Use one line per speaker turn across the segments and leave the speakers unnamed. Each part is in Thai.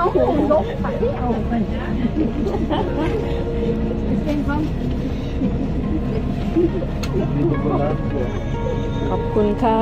เอาหูลกไปเอาไปเป็นความ
ขอบคุณค่ะ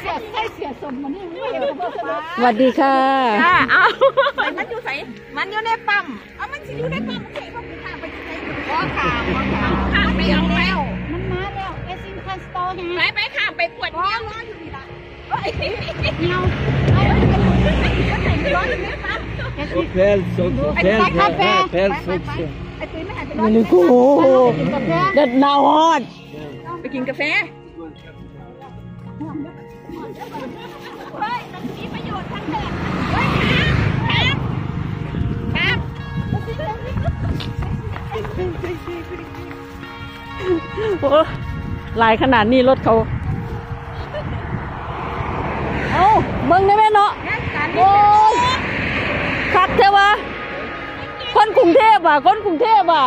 เสียใส่เสียสมมันนี่ไม่เห็นว่าสบาย
สวัสดีค่ะ
อ่าเอาใส่มันอยู่ใส่มันอยู่ในปั๊มเอามันสิอยู่ในปั๊มใส่ปั๊มข้ามไปที่ไหนก็ข้ามข้ามไปเอาแล้ว
มันมาแล้วเอซินคันสโตร์
ไป
ไง
ไปข้ามไปขวดเดียวร้อนอยู่นี่ละเฮ้ย
เงาเอาไปเป็น
ร้อนอยู่ในปั๊ม
เอซิน
Perfect,
Bij café.
perfect.
ไอ้ตุ้ยไม่หายไปร้อ
มันนกู
กินกาแฟ
เด็ดนาวฮอด
ไปกินกาแฟ โอ้
หลายขนาดนี้รถเขา เอาเบิ่งได้ไหมเนาะโอ้ยคักเทวะคนกรุงเทพอะ คนกรุงเทพอะ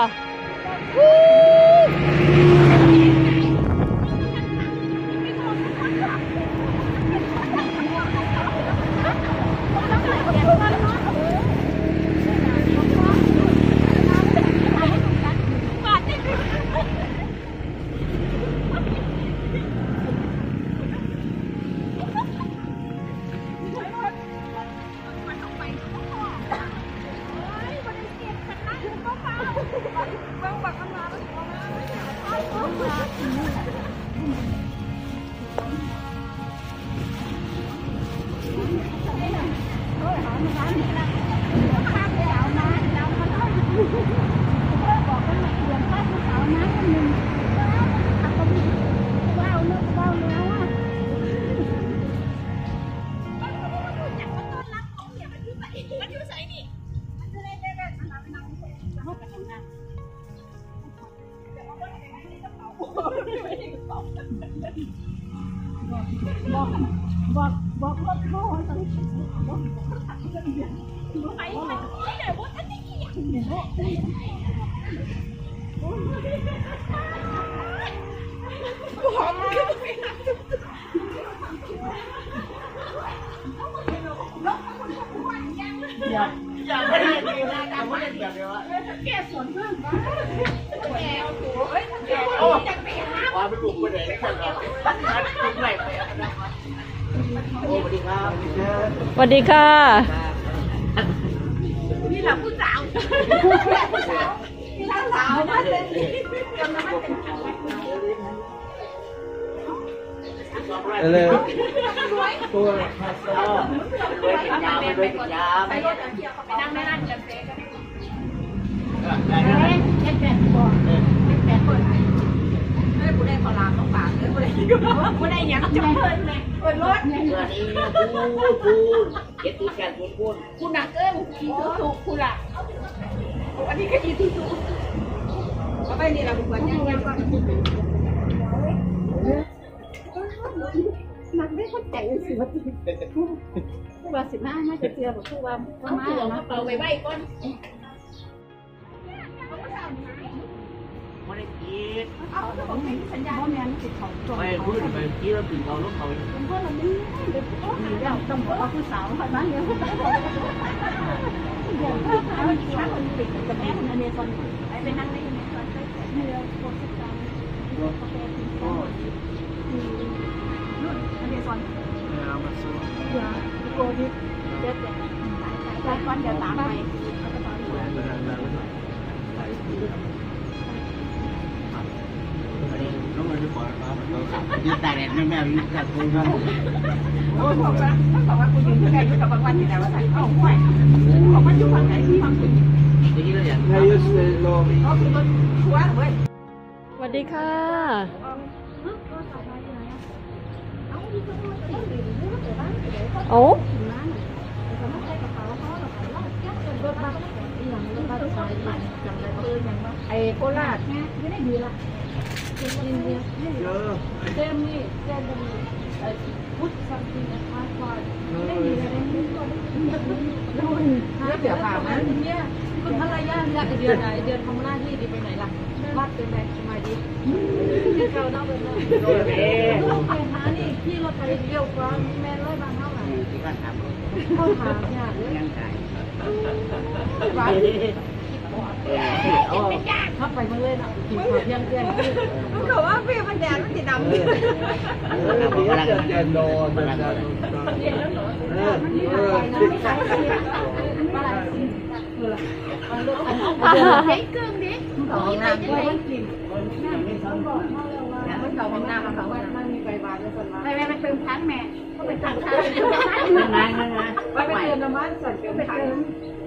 ค่ะ
นี่แหละผู้สาวผู้สาวมาเลยกำลังมาเป็น
Eller
ร
på
วยไปก่อนไปรถเที่ยวไปนั่งในร้านกาแฟกัน
เอ็ดแปดบ่เอ็ดแปดบ่
ไม่ได้ ผู้ได้ขอลาของปากเลยผู้ได้ผู้ได้ยังจะเพิ่นเลยเปิดรถเง
ินนะ
กูกูเก็บติดแกนบน
คุณนักเอิ้นอีทุกทุกคุณล่ะอันนี้ก็อีทุกทุกเอาไปนี่เราบุกวันยังยังน
มันไม่เข้าใจสิว่าผู้ว่าสิบห้าน่าจะเจอกับผู้ว่าประ
เอา
มา
เป๋าไปไว้ก่อน
ไม่ได้กิน
เอาของให้สัญญาบ่แม่นสิเขาตัว
ไปพูดไปกินแล้วตื่นเราลูกเขา
เพราะเราไม่เด็กโอ้ยเราต้องบอกว่าผู้สาวเขาบ้านเดียวผู้สาวเดี๋ยวถ้าเขาถ้าคนติดกับแม่คนนี้คนไปไปนั่งได้ยังไงคนไปเมื่อโพสต์การกา ยืดตา
แดดแม่แม่ยืดตาคุณครับ
โอ้ยบอกว่าเขาบอกว่าคุณยืนที่ไหนอยู่กับบางวันที่ไหนว่าใส่เอ้าห้วยบอกว่าอยู่ฝั่งไหนที่ฝั่งคุณ
Nej, just det. Lång.
ก็คือรถทัวร์เว้ย
สวัสดีค่ะเอา
ไอ้โคราช
Ja.
Nó tiểu phàm á
คุณภรรยาเนี่ยเดือนไหนเดือนทำหน้าที่ดีไปไหนล่ะวัดเป็นแบงค์สมัยดีเขาเนาะเป็นเนาะไปหานี่พี่รถไฟเลี้ยวกว่าแม่ร้อยบางเท่าไหร่
ที่บ้านทำ
เข้าหาเนี่ยเลย
ยังไง
เข้าไปมาเลยนะกินข้าวเที่ยงเที่ยง
มันบอกว่าพี่มันแดดมันสีดำ
Det är en dag. Det är
เฮ้ยกึ่งดิ
ของน้ำด้วยมันกินมันเขาของน้ำมันเขาว่ามันมีไฟบานแล้วคนว่า
ไปไปไปเติมทั้งแม่ก็ไปตักข้าว
นั่งไงนั่งไง
ว่าไปเติมน้ำมันส่วนเติมถัง
Vi sitter i... Ska vi ha det i bilen?
เขาไปเติมน้ำมันก็แม่นที่กับโลโก้กันร้อยเติม
Nu eller?
ตอนนั้นไปเติมทั้งไม่เติมเดี๋ยวไปเติมเติม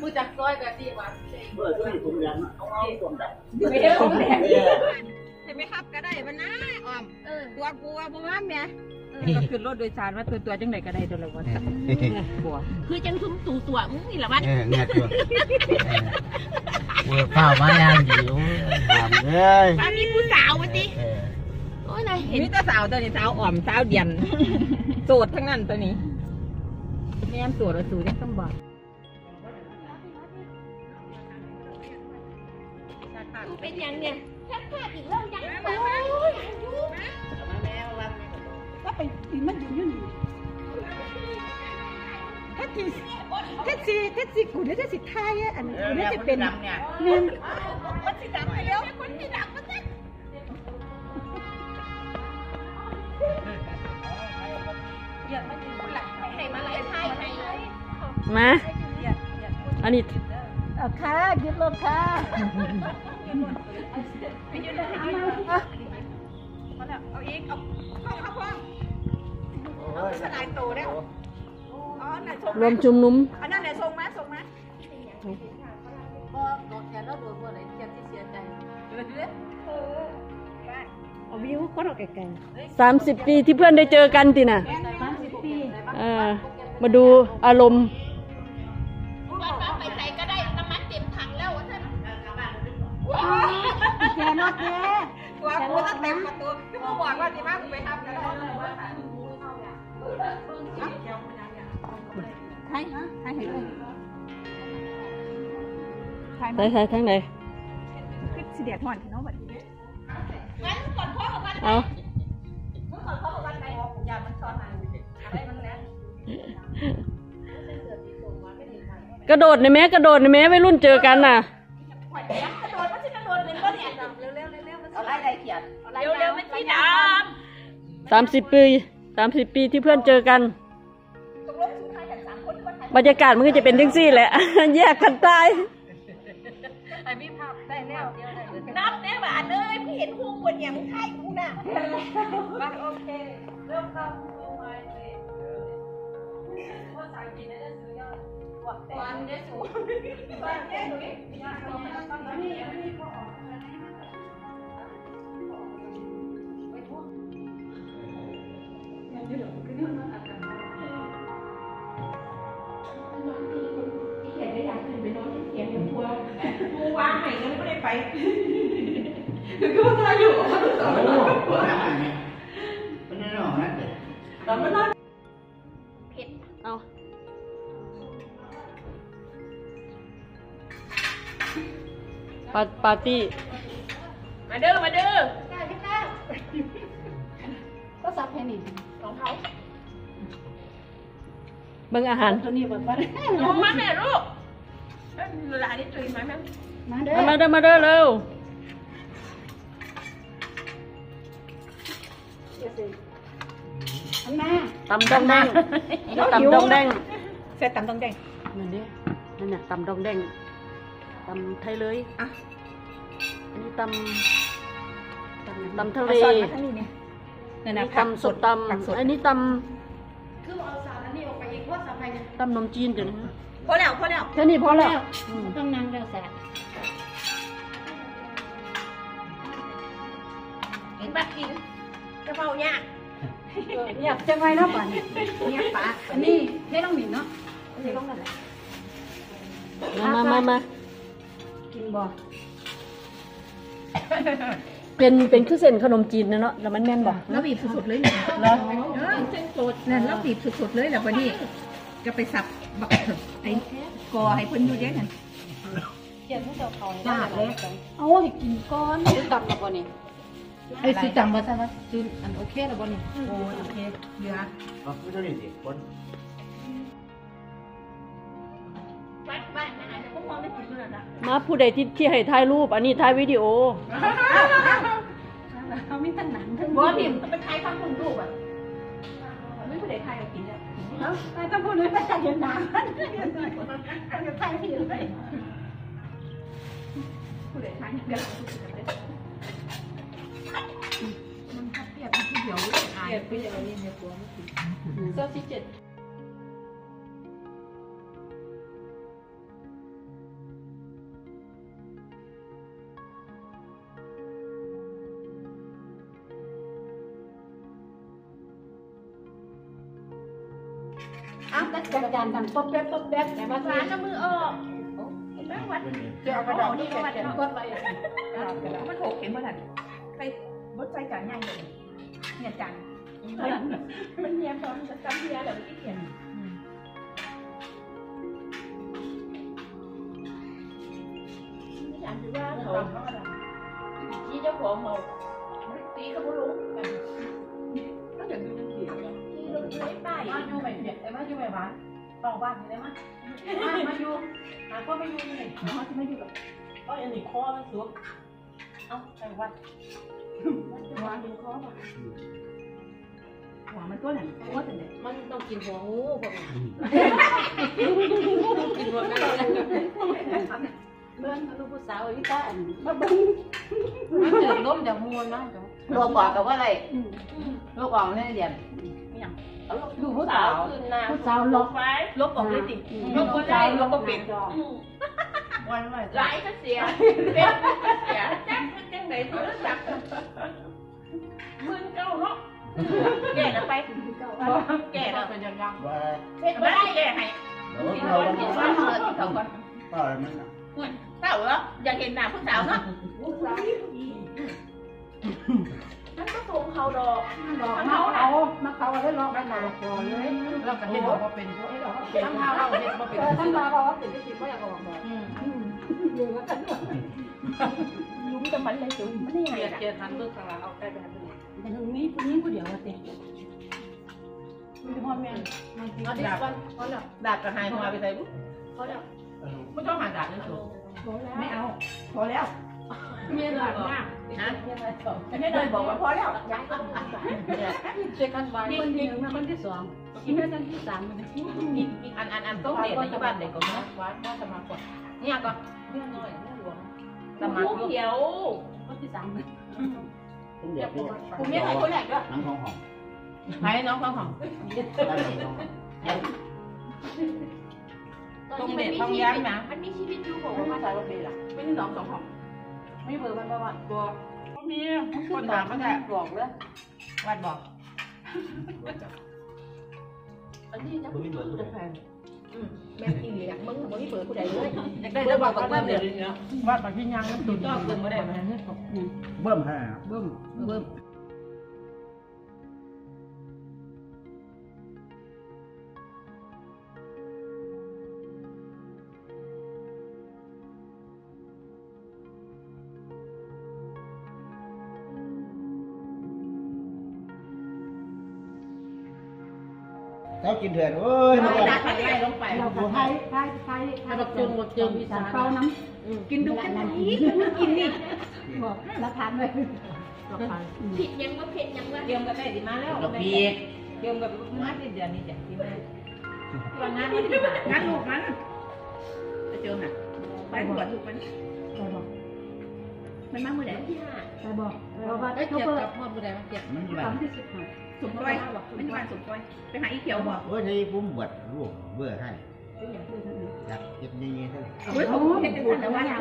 ผู้จักผู้จักซอยแบบนี้ว่า
เมื่อที่ผมยังเอาเอาผมดับ
ไม่ได้ผมแดงเห็นไหมครับก็ได้มันนะออมตัวกูว่าบ่ว่าแม่ก็ขึ้นรถโดยสารว่าตัวตัวจังไหนก็ได้ตัวละวันบัว
คือจังซุ้มตู่ตัวมึงนี่แหละวัน
เออเงียบตัวเมื่อเฝ้ามายังอยู่ถามเลย
วันนี้ผู้สาววันนี้
เออ
โอ้ยนาย
เห็นนี่ตัวสาวตัวนี้สาวอ่อมสาวเดียนโสดทั้งนั้นตัวนี้แม่นโสดแล้วสูยังต้องบอก
เป็นยังเนี่ยแค่แค่อีกเรื่องยังก็ไปกินมันอยู่อยู่นี่
แท็กซี่แท็กซี่แท็กซี่กูเนี่ยแท็กซี่ไทยอะอันนี้กูเนี่ยจะเป็น
เนี่ย
มันสีดำไปแล้วคนสีดำมันจะ
ให้มาไล่ไทยให้
มาอันนี้
ค่ะยึดรถค่ะ เลยเอามา
เอาอีก เอาเข้าเข้าพ่อเอาสลายโตแล้วอ๋อน่ะส่ง
รวมชุมนุม
อันนั้นแหละส่งมาส่งมา
พอโดนแกนแล้วโดนบ่ไหนเจ็บที่เสียใจ
เอาวิวคนเอาไกล
สามสิบปีที่เพื่อนได้เจอกันติน่ะ
สามสิบปี
เออมาดูอารมณ์
ไปใส่ก็ได้ แก
นอแกตัวกูตั้งเต็มประตูที่กูบอกว่าดีมากกูไปทำแล้ว
ไทยไทยเห็นเลย
ใส่ใส่ทั้งไหน
คือสิเดียดหอนเนาะแบบนี้
งั้นก่อนพ่อของวัน
เอา
ก่อนพ่อของวันไหนอย่ามันซ้อนมาอะไรมันแล้ว
กระโดดในแม้กระโดดในแม้ไม่รุ่นเจอกันน่ะ
ร็วเร็วมันสีด
สามสิบปีสามสิบปีที่เพื่อนเจอกัน
ตกลงสุดท้ายกันสามคนคนไทย
บรรยากาศมันก็จะเป็นทั้งซี่แหละ แยกกันตาย
ไอ้มีภาพได้แล้วเดียวได้เลย
นับแน่บ้านเอ้ยพี่เห็นหูคนอย่างไทยกูน่ะมาโอเค เริ่มเข้ามาเลยว่าสายกินได้ซื้อยอดวันได้สูงวันได้หนู ไหนก็ไม่ได้ไปคือกูตายอยู่
โอ้มันนั่นหรอนั่นเด็ก
แต่มันนอน
เอาปาปาร์ตี้
มาเด้อมาเด้อ
ก็ซับแค่นี้
ของเขา
เบิ่งอาหาร
ตัวนี้แบบว่า
ลงมาแม่ลูกเอ้ยเวลานี้ตื่นมาแม่
มาเด้อ
มาเด้อมาเด้อเร็ว
อันมา
ตำดองแดงตำดองแดง
เสร็จตำต้องแดง
นั่นดินั่นน่ะตำดองแดงตำไทยเลย
อะ
อันนี้ตำตำทะเล
อาซอสมาทั้งนี้เนี่ยนั่นนะผัก
ตำสดต
ผักสดำ
อันนี้ต
คือเอาสารนี้ออกไปอีกว่าสารไปำ
ตำนมจีนเดี๋ยวนี้
พอแล้วพอแล้ว
แค่นี้พอแล้ว
ต้องนั่งแล้วแสะ
กินบักกินกระเพราเนี่ย
อยากจะไว้แล้วป่ะเนี่ยเนี่ยปะอันนี้เท่ต้องหมิ่นเนาะเท่ต้องนั่นแหละ
มามามามา
กินบ่
เป็นเป็นคือเส้นขนมจีนนะเนาะแล้วมันแม่นบ่
แล้วบีบสุดๆเลยเนี่ย
เหรอ
เออเส้นสดนั่นแล้วบีบสุดๆเลยแหละพอดีจะไปสับบักไอ้กอให้เพิ่นอยู่เด้นั่น
ลาบเลยเอาให้กินก้อน
ซื้อตำแล้วบ่นี่
ไอ้ซื้อจำว่าใช่ไหมซื้ออันโอเคแล้วบ่นี่
โอ้ยโอเคเหลือ
อ๋อไม่ต้องเรียนสิคน
บ้านบ้านนั่นอาจจะพวกมองได้กินเลยนะ
มาผู้ใดที่ที่ให้ถ่ายรูป อันนี้ถ่ายวิดีโอ
เขามีตั้งหนังทั้ง
บ่พิมพ์เป็นไทยฟังคุณรูปอะไม่ผู้ใดไทยก็กินเนี่ย
แล้วไอ้ต้องพูดเลยไม่ใช่เย็นหนาเขาจะใส่ผิดเลย
ผู้ใดไทยเดี๋ย กันเลยมันเปรียบเป็นที่เดียวเลยอะ
เก็บไปอย่างนี้เนี่ยตัว
เจ้าสิเจ็ด
อ้าวแต่
จัดการดังป๊อบแป๊บป๊อบแป๊บแต่ว่า
ร้านน้ำมือออกแม่วัด
จะเอากระดาษที่แกะแกะก้อนไว้
มันโถเข็มมาทันไปบดใจจานใหญ่เลย เนี่ยจานมันเนียพร้อมจะจำเนียแบบที่เขียนจานถือว่าเขาที่เจ้าของเขาตีเขาไม่รู้ก็อย่างดูยังเขียนที่เราไม่ไป
มาอยู่แบบเด็ดไอ้มาอยู่แบบบ้านต่อบ้านอยู่ได้มั้ยมามาอยู่หาก็ไม่อยู่นี่มาที่ไม่อยู่กับก็อันนี้คอมันสุกเอ้าไปวัด หวางดูคอป่ะ
หัวมันตัวไหนตัวไหน
มันต้องกินหัวงูพวกนี้
กินหมดแล้
เบิ้งลูกผู้สาวอีกาอันมาเบิ้ง
มันเดือดล้มจากมวลนะจ๊ะลูกบอกกับว่าอะไรลูกบอกเนี่ยเดียน
ดูผู้
สา
วผู้สาวล็อก
ไว้ลบออกเลยติ
ลูกผู้สาวล็อกก็เป็น
วันไหว
หลก็เสียเป็นก็เสียจัก ไหนโทรศัพท์มึนเก้าเนาะแก่แล้วไปแก่แล้ว
เป็นยังยัง
ว่า
เฮ็ดบ่ได้แก่ให้
แต่ว่า
กิน
เรา
ก่อน
วัน
กินก่อนเออกินเขาก่อน
ป้ามันน่ะ
เศร้าเหรออยากเห็นหน้าผู้สาวเนาะมันก็ส่งเขาดอก
ดอกมาเขามาเขาได้ล็อกได้หนาคอเลย
เราก็เห็นว่าเป็นพวกไอ้เราเป็นทั้งเราเห็นว่าเป็น
เออท่านมาบอกว่าติดได้ติดก็อยากบอกบอกอยู่กับท่า น
ลุ้มกับมันเลยจุ๊มันนี่ไง
เกียด
ล่ะ
เกียดทันเบิกข้างหลังเอาใกล้ไปทันเบิก
แต่ถึงนี้ผู้หญิงผู้เดียวว่าติมีพ่อแม่มันติด
เอาดิวันพอแล้ว
ดาบกับหายหัวไปใส่บุ๊
พอแล้ว
ไม่ต้องหาดาบนั่นสู
ไม่เอา
พอแล้ว
เมียหลังมาก
นะ
เมียหลังสอง
ไม่ได้บอกว่าพอแล้วย้ายก็
เจอกันบ่ายคนที่หนึ่งมาคนที่สองอีเมลคนที่สามมัน
อันอันอันต้องเรียนในยุบ้านเด็กก่อนนะ
วัดว่าจะมาก่อน
เนี่ยก็
เรื่องน้อยเรื่องหลวง
สมัครเขียว
คนที่สาม
ต้องเด็กนี่
ผมไม่ใครคนแรกด้วย
น้ำทองหอม
ใครน้องข้าวหอม
ได้ไหมน้องหอม
ต้องเด็ดต้องย้ายนะมันมีชีวิตอยู่บอกว่ามาใส่รถเมล์ล่ะไม่ใช่น้องสองหอม
ไม่เบอร์มันประวัติตัว
มีคนถามมาแต่
บอกเลย
วัดบอก
อันนี้จะพูดจะแพง
แม่กินเลยมึงมึงไม่เปิดผู้ใดเลย
อยากได้จะบอกกับเบิ้มเดี๋ยวนี้
วัดปากที่ยังน้ำตุ่นก็เติมมาได้ไหม
เบิ่มให้
เบิ้มเบิ้ม
กเขากินเถื่อนโอ้ยมัน
ดักไล่ลงไป
เราก็ไทยไทยไทย
ถ้าบักจุงบักเจิงอีสาน
เปล่าน้
กินดูกันนี้กินนี่ำ
บอกแล้วทานเลย
ผิดยังว่าเผ็ดยังว่า
เตรียมกันได้ดีมาแล้ว
กับพีก
เตรียมกับมาที่เดือนนี้จ้ะที่แม่วันงานวันที่
งานลูกมันจะเจอน่ะไปบวชถูกมัน
ไปบอก
มันมาเมื่อไหร่ที่ห้า
ไปบอกเราว่า
ไอ้
เขา
เจ็บ
เปิด
กับพ่อผู้ใดมาเจ็บ
มันอยู่
ส
บ้า
อนงที่สิบห้า
สมก้อยมันอยู่บ้านสมก้อยไปหาอีเขียวบอก
โอ้ยที่ผมบวชลูกเบื่อให้อยากเก็บเงี้ยๆเท่า
เฮ้ยผมเห็นเป็นสันแต่ว่าอย่าง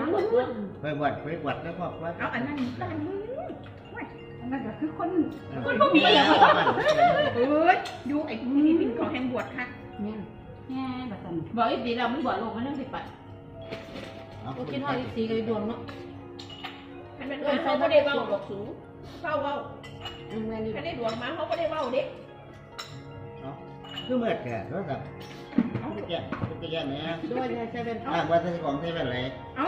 ไปบวชไปบวชแล้วก็วัด
เอาอันนั้นตานมึง
อันนั้นก็คือคน
คนบ่มีเอ้ยดูไอ้นี่เป็นของแห่งบวชค่ะ
เนี่ยแง่แบบนั้น
บอกอีกทีเราไม่บอกลูกมันต้องสิไป
กูกินหอยสีกับดวงเนาะ
มันเป็นเขาไม่ได้เว้าบอกสูงเฝ้าเว้า
อืมแม่นี่
ถ้าได้ดวงมาเขาก็ได้เว้าเด็ก
คือเมื่อแก่โทรศัพท์แก่แก่เนี่ย
ด้วยใช่เป็น
อ่าว่าจะของใช้แบบไร
เอ้า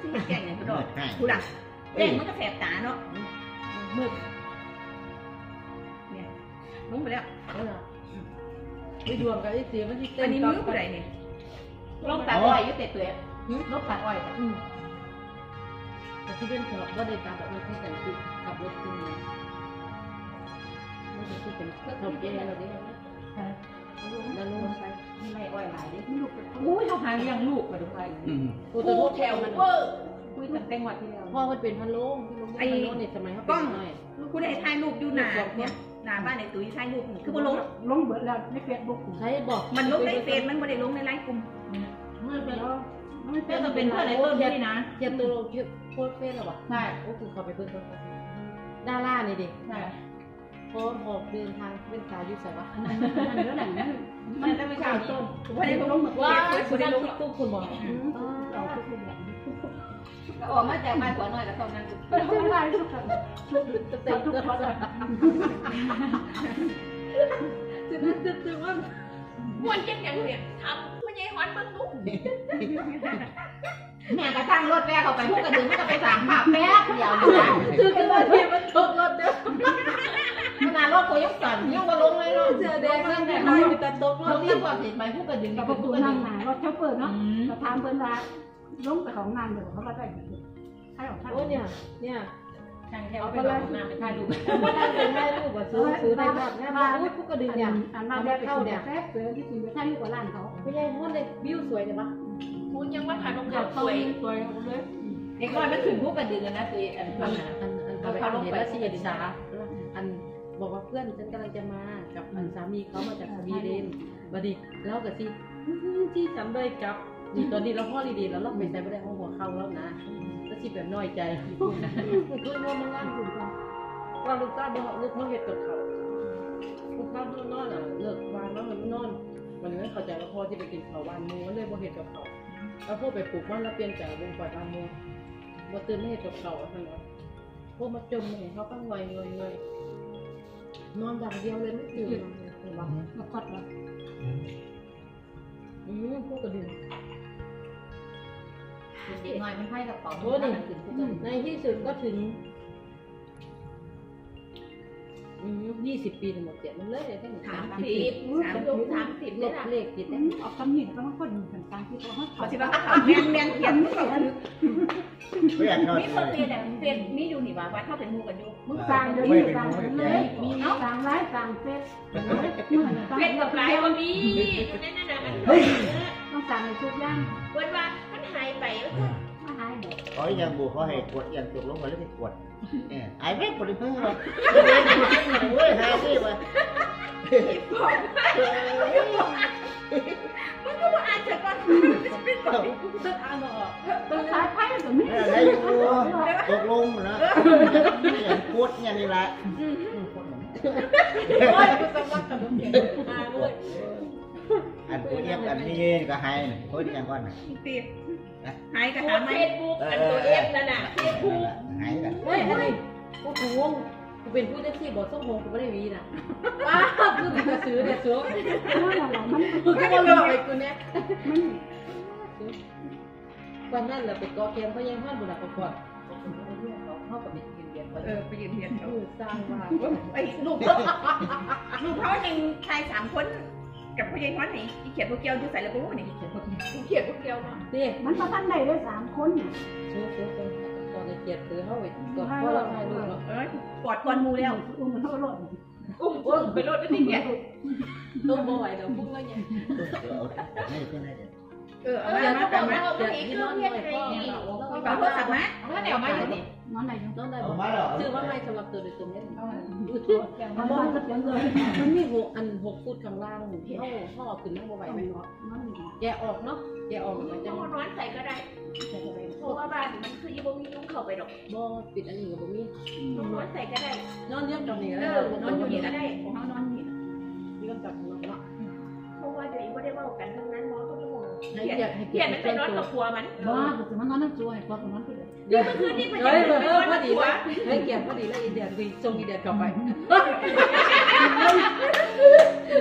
สิแก่งอย่างกูดอก
ให้
กูดักแก่งมันก็แสบตาเนาะ
มืด
เนี่ยลงไปแล้ว
เออไอ้ดวงกับไอ้สีมันที่เต้
อั
น
นนี้
กั
มือผู้ใดนี่
ลงตัดอ้อยอยู่เตะเตะลงตัดอ้อย
อืมแต่ที่เป็นเถอะว่าได้ตาแบบมันแค่แต่งติดกับรถที่นี่มันจะที่เป็ นก็ทำเองเราดิแล้วลูกใช้
ไม่อ้อยหลายดิ
ลูกเป็นคน
อุ้ยเขาหาเลี้ยงลูกมาดูไป
กูจะรู้แถวมัน
เวอร์
คุยตั้งแต่วัดที่แล้ว
พ่อมันเป็นพันโลงพันโลงในสมัยเขาเป็นน้อย
ผู้ใดถ่ายรูปอยู่หน้าเนี่ยหน้าบ้านในตุ้ยถ่ายรูปคือบ่ลง
ลงเบิดแล้วในเฟซบุ๊ก
ใช้บอก
มันลงในเฟซมันบ่ได้ลงในไลน์กลุ่ม
เมื่อเป็น
แล้วไม่
เพื่อจะเป็นเพื่อนในต้นนี่นะ
เทียบตัวเทียบโคตรเฟซหรอวะ
ใช่
โอ้กูเข้าไปเพิ่มต้นดารานี่ดิ
ใช่
พร้อมอกเดินทางเป็นสายยุใส่วะ
นั่นเรื่องนั้น
มันจะไม่ข่าวต้น
บ่ได้ลงเหมือน
ว้า
เฟซ
คุ
บ่
ณ
ได้
ได้
ลง
ตู้คุณบอก
เราทุกอ
กออกมาจากบ้านหัวน้อยกับตอนนั้น
ทุกอย่างทุกอย่างทุก
เต็ม
ทุกคน
จะนึกจะนึกว่า
ม่วนจังอย่างเนี่ยทำมันใหญ่ฮอนเบิ่งลูก
แม่กระทั่งรถแม่เขาไปพูดกันถึงมันก็ไปสั่งภาพแม่เดี๋ยวเลย
คือกันว่าที่มันตกรถเด้อ
ขนาดรถเขายังสั่นยังมาลงเลยเนาะ
เจอแดงนั่งแต่น้อยแต่ตกร
เรา
ถ
เรียกว่าผิดไปพูดกันถึง
กับ
กับ
ประตู
พูดกัน
นั่
ถึ
ง
ง
หนารถเช่าเปิดเนาะเราถามเพิ่นว่าลงไปของงานเดี๋ยวเขาก็ได้ให้ออก
โอ้เนี่ยเนี่ย
ช่างแถวไปรอมาไปถ่ายรูป
ว่านั่งเป็นแม่ลูกว่าซื้อซื้อในบ้านแม่บ้านอุ้ยพวกกระดึงเนี่ย
อันมาได้เข้าเนี่ยแซ่บเสือที่กินไปใช่กว่าร้านเขา
ไม่ใช่ม้วนเลยวิวสวยเลยปะ
คุณยังว่าขายรอง
เดี๋
เท้า
ยว
ส
เขา
วย
สวยเลย
เด็กน้อยมันถึงพูดกันดึงกันนะตัวอัน
อั
นั้น
น
นะ
อันอันเขาไปเห็นแล้วสิเอ็ดสาอัน บอกว่าเพื่อนฉันกำลังจะมากับอันสามีเขามาจากสวีเดนบัดนี้แล้วกับที่ที่จำได้กับนี่ตอนนี้เราพ่อรีดีแล้วเราไปใส่ไม่ได้ห้องหัวเข้าแล้วนะแล้วที่แบบน้อยใจคือว่ามันล่างอยู่ว่าลูกจ้าบอกลูกเขาเห็ดกับเขาลูกข้าวเพื่อนนอนอะเลิกวานแล้วมันนอนมันไม่เข้าใจว่าพ่อที่ไปกินเขาวานมูมันเลยบ่เห็ดกับเขาแล้วพวกไปปลูกว่าแล้วเปลี่ยนจากวงปล่อยวานมูมาตื่นไม่เห็ดกับเขาท่านเนาะพวกมาจมเห็นเขาก็งอยงอยงอย นอนอย่างเดียวเลยไม่ตื่นเลยเห็นปะ
มาพัดแล้ว
อืมพวกกระดิ่ง
เด็กน้อยมันให้กับเป๋า
โอ้นี่ในที่สุดก็ถึงอืม ยี่สิบปีหมดเสียมันเลยแค่หนึ่ง
ถา
สามม
สิ
สิ
บบสามสิบสามสิบ
ล
เลย
บ
ล่ะ
เลขติดได้
ออกคำหนิก็ต้องคนเหมือนกันที่เขาเขา
เขาสิว่าเขาแม่นแม่นเขียนมึงแบบ
ไม่อยากนอน
มีคนเรียนอะเรียนมีอยู่นี่ว่าว่าเข้าเป็นหมู่กันอยู่
มึงสร้างเดี๋ยวนี้สร้างเลยมีสร้างร้ายสร้างเฟซเมื่อไหร่
เรียนกับหลายว่ามีอยู่ในนั้นน่ะมัน
ต้องสร้างในทุกอย่าง
เพิ่นว่ามันหายไปแล้ว
มาหายหมด
ขออย่างบุเขาให้กดอย่างตกลงมาแล้วไปกดเนี่ยไอ้แม่กดเพิ่งเลยเว้ยหาที่มา
มันก็ว่าอ่านจากก่อนเป็นก่อน
ตึ๊ดอ่านออก
ต้องสายไพ่แบบนี้
อะไรอยู่ตกลงนะอย่างกดอย่างนี้ละ
โอ้ยกูจะวัดกับน้ำเสียงอ่านด้วย
อันกูเยี่ยมอันนี้ก็ให้กดอย่างก่อนนะ
ตีหายก็
โพ
หา
ส
ไม่
เฟซบุ๊กอันตัวเอฟนั่นน่ะเฟซบุ๊ก
หายกัน
เฮ้ยเฮ้ยกูกูงงกูเป็นผู้แท็กซี่บอกส่งโฮงกูไม่ได้วีนะว้ากูเป็นกระสือเนี่ยซัว
มัน
กูก็มาบอกไอ้กูเนี่ย
มัน
วันนั้นเราไปกอเกมเขายังห้ามบุหรี่ก่อนเขาเข้ากับเด็กเรียนไป
เออไปยืนเรียนเขา
สร้างมา
ไอ้ลูกเขาลูกเขายังชายสามคน กับพ่อใหญ่ฮ้อนนี่อีเขียดพวกเกียวอยู่ใส่ระบุนี่เขียดพวกเกียวเขียดพวกเกียวเนาะ
นี่
มันประทันได้ได้สามคนเนี่ย
สู้สู้กันตอนเกียรติคือเฮาไปกดพ่อเราให้ลูกเนาะ
เอ้ยกอดก่อนหมูแล้ว
อุ้มมันเท่าไหร่
อุ้มอุ้มไปรถไปที่เกียด
ต้องบ่ไหวเดี๋ยวพุ่งแล้วเนี่ย
ไม่ขึ้นได้เดี๋ยว
เออเอามามาเอามา
เดี๋ยวที่นอนไปพ่อ
เอาโทรศัพท์มาเอาเดี๋ยวมาอยู่นี่
นอนไหนเนาะ
ต้องได้
เอา
บ่
มาเหรอ
ชื่อว่าไม่สำหรับตัวโดยตรงนี้
มันนอนก็เสียงเลย
มันมีหกอันหกฟุตข้างล่างเฮาเฮาขึ้นนั่งบ่ไหว
ไป
ไหม
เนาะนอนอยู่
แกออกเนาะแกออกมัน
จะ
จะ
มานอนใส่ก็ได้เพราะว่าบ้านมันคือยี่บ่มียุงเข้าไปดอก
บ่ปิดอันนี้ก็บ่มี
นอนใส่ก็ได้
นอนเรียบตรงนี้
เอ
แล้ว
อนอนอยู่นี่ก็ได้ของเขานอนนี่
นี่ก็จับเนาะ
เพราะว่าเดี๋ยวอีกไม่ได้เว่ากันทั้งนั้นมอก็ไม่มอง
ให้
เขียน
เกียรติให้
เขี
เกีย
ย
ร
น
ติ
มันไปนอนกับครัวมัน
บ้าแต่มันนอนนั่งจ่วยพอตรงนั้นไปเลย
เดี๋ยวเมื่อคืนนี้มันจะไปนอนกับครัวให้เกียรติพอดีแล้วอีเดียนคือส่งอีเดียนกลับไป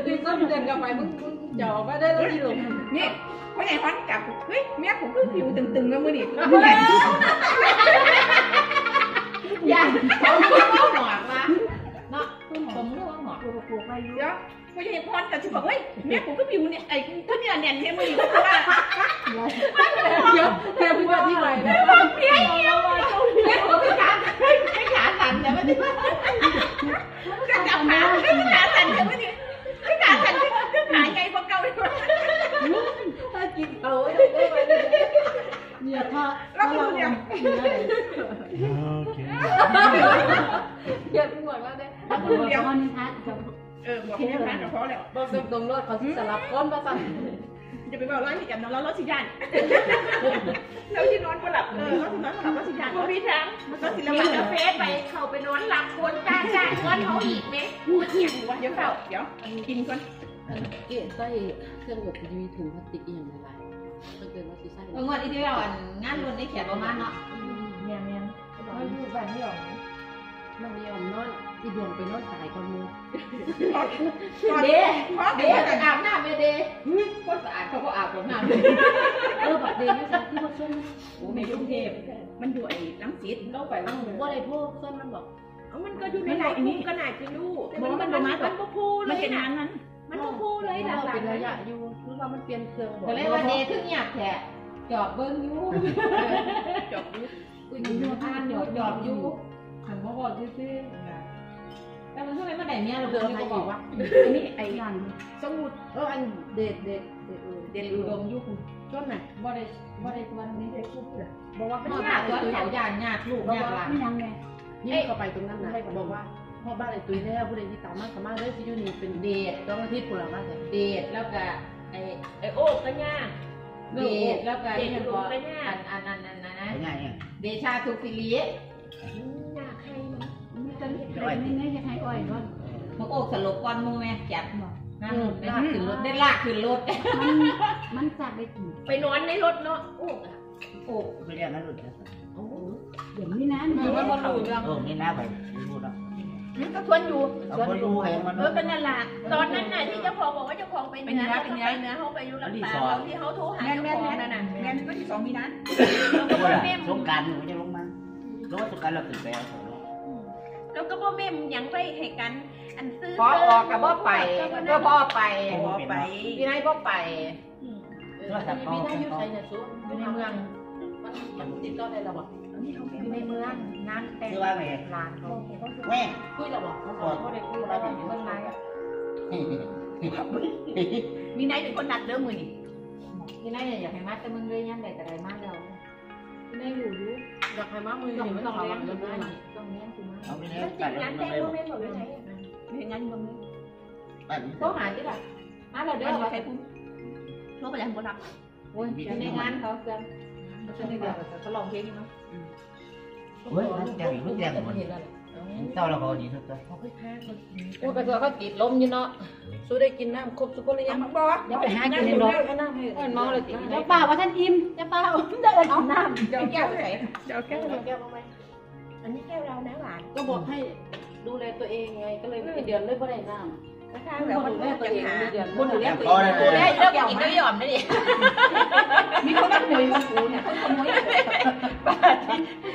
คือส่งอีเดียนกลับไปมึงมึงจะออกมาได้แล้วที่ลง
นี่พ่อใหญ่ฮอนกลับเฮ้ยแม่ผมคือผิวตึงๆแล้วมือนี่
อย่าผมรู้ว่าหมอกละเนาะผมรู้ว่าหมอก
ตัวปลูกไปอยู่
เดี๋ยว พ่อใหญ่ฮอนกับชิบอกเฮ้ยแม่ผมก็ผิวเนี่ยไอ้ก็เนี่ยเนี่ยเนี่ยมือนี่เพราะว่า
เดี๋ยวแค่พูดที่ไหนนะ
เพี้ยเดียว
แม่ผมไม่ขาไม่ขาสั่นแต่ไม่ได้
กระจับขาขาสั่นใช่ไหมเนี่ยขาสั่นขึ้นขาใหญ่กว่าเก่าเลย
ถ้ากินเขาจะได้ไปเลย
เนี่ยถ้า
แล้วก็เนี่ย
โอเค
เกียรติหมดแล้วเนี่ย
ถ้าคุณเดียวนี่ทักจะ
เออบอกแค่นั้นก็พอแล้ว
บอกตรงตรงรถเขาสลับก้นมาสั่ง
จะไปบอกร้อยที่จำนอนแล้วรถสิยานเราที่นอนก็หลับเออรถที่นอนก็หลับรถสิยานพอพี่ทั้งรถสิละวันกาแฟไปเข้าไปนอนหลับคนจ้างจ้างก้อนเขาอีกไหมพูดอย่างวะเดี๋ยวเฝ้าเดี๋ยวกินก่อน
เกะใส่เครื่องอบมีถุงพลาสติกอย่างไรถ้าเกิดว่าสิใส่
เมื่อวันที่เรางานรุ่นได้เขียนประมาณเนาะ
เนี่ยเนี่ยเขาอยู่บ้านนี่หรอ
น้องยอมนอนอีดวงไปนอนสายก่อนมู
เด้
พอ
เด้
เดี๋ยว
แต่อาบน้ำไม่เด้คนสะอาดเขาก็อาบน้ำ
เออแบบเดย์ไม่ใช่ที่ว่าเส้น
โอ้ในกรุงเทพมันอยู่ไอ้ลังสิต
ต้องไปว่าว่าอะไรพวกเส้นมันบอก
มันก็อยู่ในไหนนี้ก็น่าจะรู้มันมันมันมันก็พูดเลยนะมันก็พูดเลยหลั
เรา
ง
เป็นระยะอยู่คือว่ามันเปลี่ยนเครื่องบอก
ก็เลยว่าเด้ถึงหยาบแฉะจอบเบิ้งอยู่
จบ
คุยอยู่ทานอยู่จอบอยู่ ขันบ่บอกซื่อๆแต่มันช่วงนี้มันได้เมียเรา
เดื
เดิ
อน
น
ไหน
ก็บ
อี
อก
ก
ว่า
วะ
อันนี้ไอ้
อย่าง
สมุด
เอออันเด็ดเด็ดเด็ด
เด่นอุดมอยู่คุณ
ช่วงไหน
บ่ได้บ่ได้วันนี้ได้พูดเลย
บอกว่า
มัน
พ่อ
หยา
บ้า
บ
น
สวน
ไอ้ตุ้ย
เขาหยาดหยาดลูกหยาดหลาน
ไม่ยังไง
นี่ก็ไปตรงนั้นนะบอกว่าพ่อบ้านไอ้ตุ้ยแล้วผู้ใดที่ตามมาสามารถเลยที่อยู่นี่เป็นเดทต้องอาทิตย์ปุ่นละมาแต่
เดทแล้วก็ไอ้
ไอ้โอ้ก็ย่า
เดทแล้วก็
เด็
นี่
ก
ก็
ก็ย่า
อันอันอันอันนะ
ไปง่ายเนี่ย
เดชาทุกฟิลี
หน้าใครมัน
ไม่ต้องไม่ไม่จะให้อ้อยก็
พวกโอกสลบก่อนมูแม่จับนั่นได้ลากขึ้นรถได้ลากขึ้นรถ
มันมันจับไปถึง
ไปนอนในรถเนาะโอ้
โอ้
ไปเรียกนั่นหลุดนะ
เดี๋ยวนี้นะ
มันบ่รู้เรื่อง
โอ้นี่น้าไปพูดแล้ว
มันก็ทวนอยู่
เอาคนรู้เองมัน
เออเป็นนั่นแหละตอนนั้นน่ะที่เจ้าของบอกว่าเจ้าของไปเนื้อเป็นเนื้อเนื้อเขาไปอยู่ลำปางที่เขาโทรหาเจ้าของนั่นน่ะงั้นก็ที่สองมีนั้นเราก็
พู
บ่
ดอะ
เม่ม
สงการหนูจะลงมาลงสงการเราตื่นไปเอา
เราก็บ่เม่มยังไปให้กัน อันซื้อ
พอออกกับบ่ไปก็บ่ไป
บ่ไป
พี่นายบ่ไป
มีได้อยู่ใช่เนี่ยซุ
อยู่ในเมือง
มันติดต่อได้แล้วบอก
อยู่ในเมืองงานแต่ง
คือว่าไง
ร้านเขา
แม่
คุยแล้วบอกเขา
เขาบ่ได้คุยอะไรเป็นเมืองไหน
มีนายเป็นคนนัดเด้อมือนี่
พี่นายอยากให้มาแต่มึงเลยยังได้แต่ได้มาแล้ว
พี่นายอยู่อยู่อยากให้มามือนี่ไม่ต้องระวังกันด้วย
ต้องเลี้ยงสิมา
เอาไป
จ
แล้ว
ริ
กั
ง
น
งาน
แล้
แต่
ว
ง
ไม่
บ่
บอก
แม่นบ่ได้ไม่งานบ่มี
บ้าน
โทรหาจิล่ะมาแล้ว
เด้
เด้
อ
อ
ว่า
ว่า
ใครพูดโทรไปยังบ่รับ
โอ้ยอยู่ในงานเขาเกิน
ก็ได้เดี๋ยวก็ลองเพลงเนาะ
เฮ้ยแกงลูกแกงหมดเจ้าเราพอดีทุกตัว
โอ้กระตัวเขาติดลมอยู่เนาะสู้ได้กินน้ำครบทุกคนเลย
ยั
ยังง
บ่
เดี๋ยวไปหากินในรถ
เอาน้ำให้เอิ้นเมาเลยติ
เดี๋ยวเปล่าว่าท่านอิ่มจะเปล่าเดินเอาน้ำ
เดี๋ยวแก้วไหน
เดี๋ยวแก้วแก้วมาไหม
อันนี้แก้ว เรานะหวาน
ก็บอกให้ดูแลตัวเองไงก็เลยเดือนเลยบ่ได้น้ำ
นะคะ
คุณ
แล้ว
ดู
มัน
แล
ก็
ตัว
จะ
เอง
หา
เดือน
คุณดูแล
พอเลย
ดูแลแล้วกินได้ยอมได้ดิ
มีคนขโมยวันกูเนี่ยคนขโมย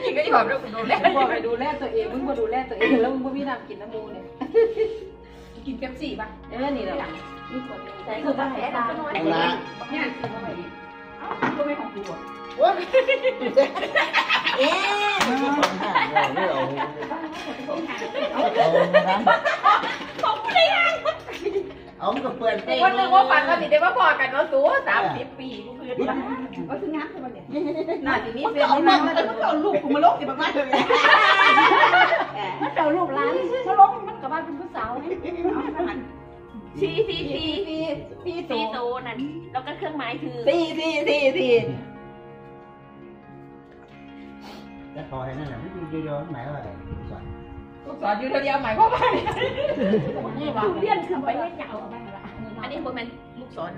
กินก็ยอมแล้วคุณดูแล
บอกให้ดูแลตัวเองมึงบ่ดูแลตัวเองแล้วมึงบ่มีน้ำกินน้ำมูเนี่ย
กินเป๊ปซี่ป่ะ
เออนี่แหละ
ใส่คือว่าแผลตา
เอาละ
เนี่ยซื้อมาใหม่อี กเอ้าก็ไม่ของกูอะ
โอ้ยเอ๊ะไม่เอาไม่เอาเอามาทำ
ของกูได้ยัง
เอามันก็เปิด
กูก็นึกว่าฝันว่าสิได้ว่าพอกันเนาะสูสามสิบปีกูเพื่อนก็คืองานใช่ปะเนี่ยน่าสิมีเฟซเอานั่งแล้วก็เอาลูกกูมาลงสิบักมาเลย
มันเจ้าลูกหลานเขาลงมันกับว่าเป็นผู้สาวนี่
สี่สี่สี่สี่สี่สี่โตนั่นแล้วก็เครื่องหมายคือ
สี่สี่สี่สี่
จะขอให้นั่นแหละมันอยู่เดียวๆหมายว่าอะไรสอน
ลูกศรอยู่เดียวหมายความว่า
นี่ว่าเลี้ยนขึ้นไปให้เจ้าเอาไปละ
อันนี้โมเมนลูกศร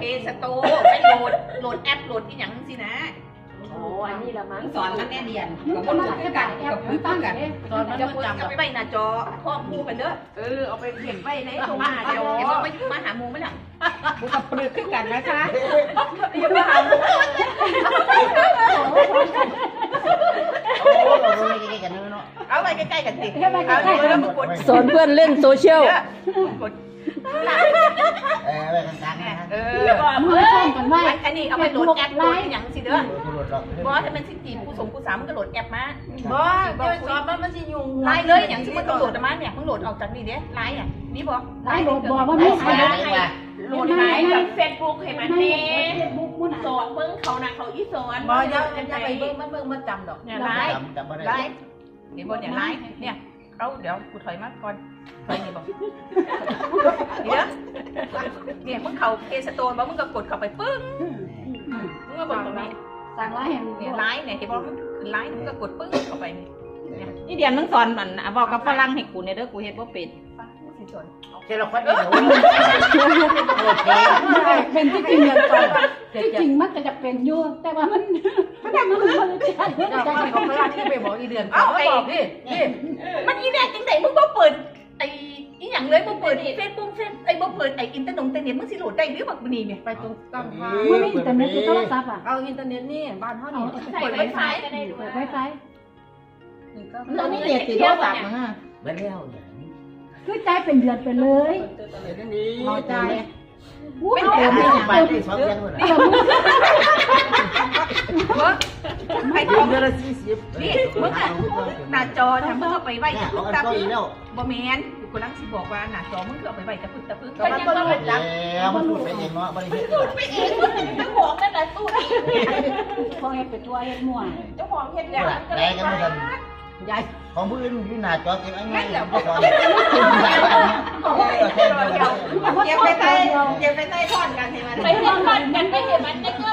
เพสโตไปโหลดโหลดแอปโหลดที่หยังสินะ
โอ้อันนี้ละมั้ง
สอนมันแน่เดียน
มัน
ก็
ก็
บ่
มา
รู้
แค่
กั
กันนแอ
กั
บบ
มือ
ตั้ง
กั
กันน
ตอนมัน
จะ
ก็
พูด
จำ
กับไปหน้าจอพ่อคู่กันเด้อ
เออเอาไปเก็บไว้ใน
ส่
ต
ง
รง
มา
หน้า
หา
จ
จ
อ
อเห็นว่าไม่มาหามูไหมล่ะ
กูกับปลึกขึ้นกันนะคะ
อยู่มาหามู
โอ้เราไม่ใกล้ๆกันเนาะ
เอาไปใกล้ๆกันสิ
แค่ไปใกล้ๆ
เอา
กั
แล้ว
น
มึงกด
สอนเพื่อนเล่นโซเชียล
กด
เออไปกลางๆนะ
เออ
มือต้มกันไว้
อันนี้เอาไปโหลดแอปโหลดหยังสิเด้อ
ตัวหลุ ดหรอก
บอสถ้ามันสิจีบกูสมกูสามมันก็โหลดแอปมา
บอสเดี๋ยวสอนมันมันสิยุ่ง
ไลน์เลยอย่างที่มันต้องโหลดมาเนี่ยมึงโหลดออกจากนี่เด้ไลน์อะนี่บอ
ไล่โหลดบอกว่า
ไม่
ไม่
ใช่
ใช่
ไหมว่า
โหลดไลน์กับเฟซบุ๊กให้มัน
ไม่
นี่
เฟซบุ๊กมุ่น
สอนเบิ้งเขานะเขาอีสอน
บอสอย่าอย่าไปเบิ่งมันเบิ่งมันจำดอก
เนี่ยไลน์
จำจำไม่
ไล
ได้
น์เดี๋ยวบนเนี่ยไลน์เนี่ยเอาเดี๋ยวกูถอยมาก่อนถอยนี่บอกเดี๋ยวเนี่ยมึงเขาเพสโตนบอกมึงก็กดเข้าไปปึ้งมึงก็กดตรงนี้
สั่งไล่เห็น
เนี่ยไลน์เนี่ยที่บอกมันคือไลน์มึงก็กดปึ้งเข้าไปนี่นี่เดียนมึงสอนมันอะบอกกับฝรั่งให้กูเนี่ยเด้อกูเฮ็ดบ่เป็นสิสอน
เจ้าคนเดียวโอเค
เป็นที่จริงอย่างก่อนที่จริงมันก็จะเป็นอยู่แต่ว่ามันมันมันมันมันจะ
เดี๋ยวเขาเขาเวลาที่ไปบอกอีเดือน
เอา
เขา
ไอ้
บอกดิดิ
มันอีแม่จังไดมึงบ่เปิดไอ้ อีหยังเลยบ่เปิดเฟซบุ๊กเฟซไอ้บ่เปิดไอ้อินเทอร์เน็ตอินเทอร์เน็ตมึงสิโหลดได้หรือบักนี่เนี่ย
ไปตรงกลางทาง
มันไม่อินเทอร์เน็ตคือโทรศัพท์อะ
เอาอินเทอร์เน็ตนี่บ้านเขานี่
เปิดไวไฟก็ได้
เปิดไวไฟ
เรามีเน็ตติดโทรศัพท์นะ
เบิ้ลแล้วอย่าง
คือใจเป็นเดือนไปเลย
เดี๋ยวนี้
พอใจ
เป็น
เติ
เดือ
ม
น
ไม่
ไม่
ยังไปที่สองยังเลย
ไอ้
เดื
ข
อ
อนง
เดือนละสี่สิบ
นี่มึงอะหน้าจอถ้ามึงเอาไปไว้
เนี่ย
กับ
เขา
ตา
ก็
พึ่
อี
ง
แล้ว
บ่แม่น กูกำลังสิบอกว่าหน้าจอมึงคือเอาไปไว้กับพึ่งตาพึ่ง
ก็ยังก็ไม่จับ
แล้วมันพูดไปเองเนาะบริเวณ
พูดไปเองมึงจะบอกนั่นน่ะตู้อีกเนี่ย
พอเฮ็ดไปตัวเฮ็ดมั่ว
เจ้าของเฮ็ดแล้ว
แรงกันไม่ทัน
ยาย
ของผู้อื่นอยู่หน้าจอเก็บไอ้ไง
นั่นแหละ
ก็
บ่
สอน
เก็บไปใต้เก็บไปใต้ท่อนกันให้มัน
ไปเฮ็ดบ้านกันไปเฮ็ดบ้านกันก็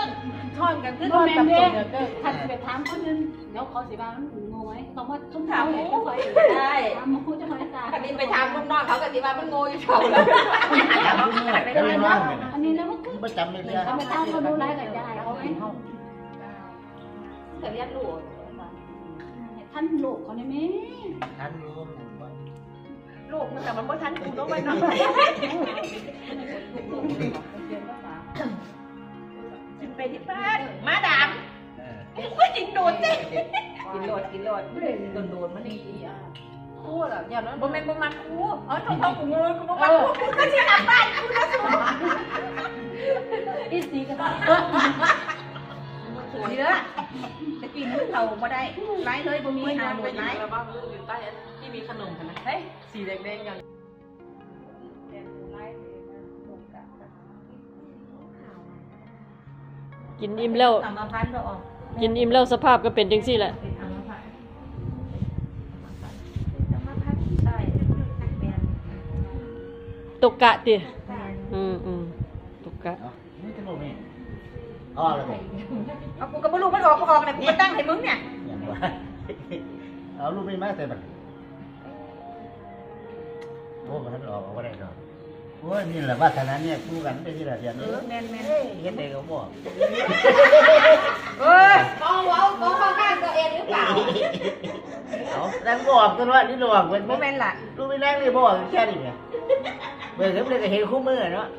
ท่อนกันขึ้น
บ่
จั
แม่
บ
น
ตั
เด้
วเดียวก็
ถ้าไปถามคนนึงเดี๋ยวเขาสิว่ามันง งไหมเขาว่าทุ่มเท้าเนี่ยจะไปถามมาคุยจะไปตา
คันนี้ไปทำลูกน้องเขาก็สิว่ามันโง่อยู่เขาแล้ว
จำไม่ได้ก็เลยว่า
อันนี้แล้วมัน
ไม่จำไม่ได้
เขาไปตามเขาดูไลฟ์กับยายเขาไหม
จะเรียนรู้
ท่านลูกเขาเนี่ยแม่
ทันรู้
ลูกมันแต่มันบ่ทันกูต้องไปนอนจินไปที่บ้านมาดามกูจินโดดสิ กินโดดกินโดดโดนโดนมันดี
คู่แหละอย่างนั้น
บ่แม่นบ่มากูเออท้องท้องกูงูกูบ่มากูกูก็สิกลับบ้านกูนะสู
อีสีก็
นี่เด้อตะกี้มึงเขาบ่ได้ไล่เลยบ่มีหาโดดไล่
แล้วบ้างอยู่ใต้ที่มีขนมกันนะ
เฮ้ย
สีแดงๆกัน
กินอิ่มแล้ว
สามพันก็ออก
กินอิ่มแล้วสภาพก็เป็นจังซี่แหละ
เป็นธรรมพันธรรมพันใช่แม่น
ตกกะติอืมอืมตกกะ
นี่จะรู้ไหมอ๋อแล้วผม
เอากูก็บ่รู้มันออกก็ออกเนี่ยกูก็ตั้งให้มึงเนี่ย
อย่างว่าเอาลูกไม่มาแต่แบบโอ้มันออกเอาได้หรอก โอ้ยนี่แหละว่าขนาดนี้คู่กันได้ที่ละอย่าง
เอ
นี้
อแม่นแม่น
เห็นเด็กเขาบอก
เอ้ยกองเว้ากองเข้าข้างตัวเองหรือเปล่า
เอาดันบอกกันว่านี่หลอกเป็น
บ่แม่นล่ะ
ลูกไม่นั่งนี่บอกแค่นี้ไงเบื่อเขาเลยก็เห็นคู่มือเนาะ
เ